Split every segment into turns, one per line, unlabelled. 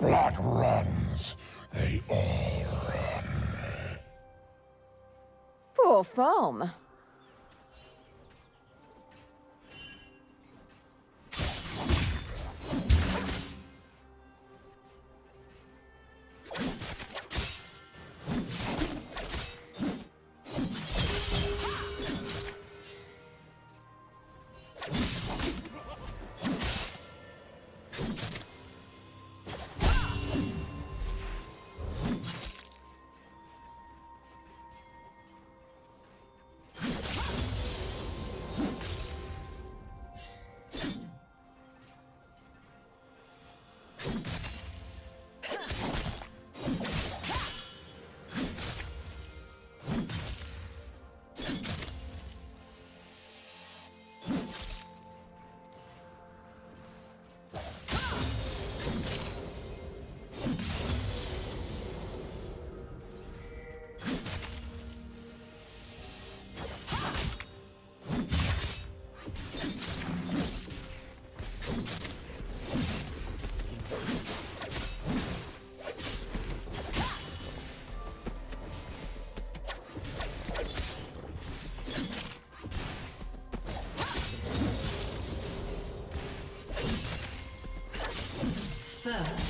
blood runs. They all run.
Poor foam.
First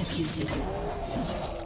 Executed.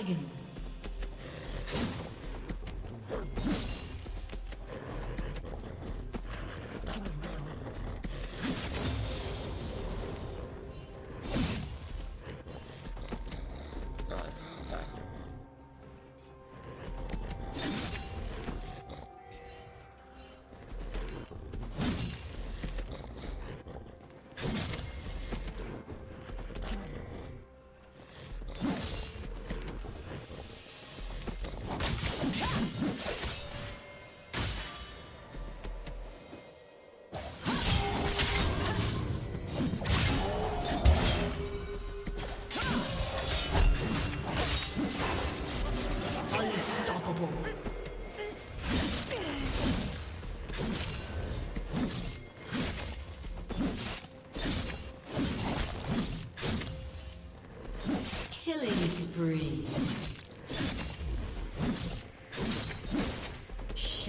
Dragon.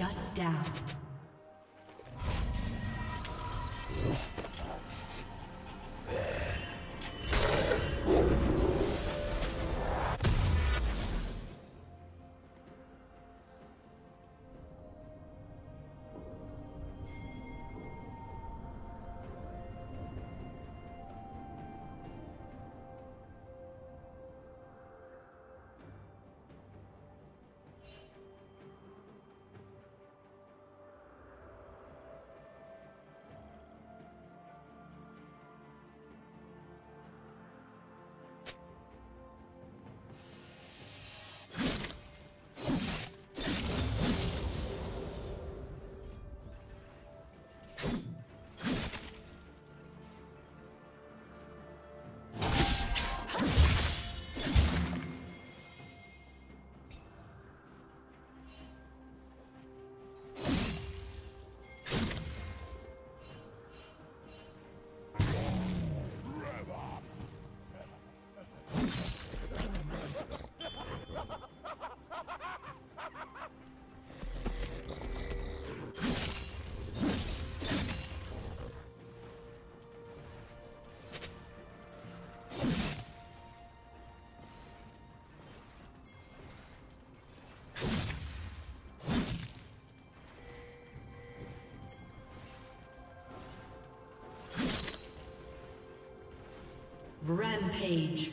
Shut down. Rampage.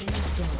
Been destroyed.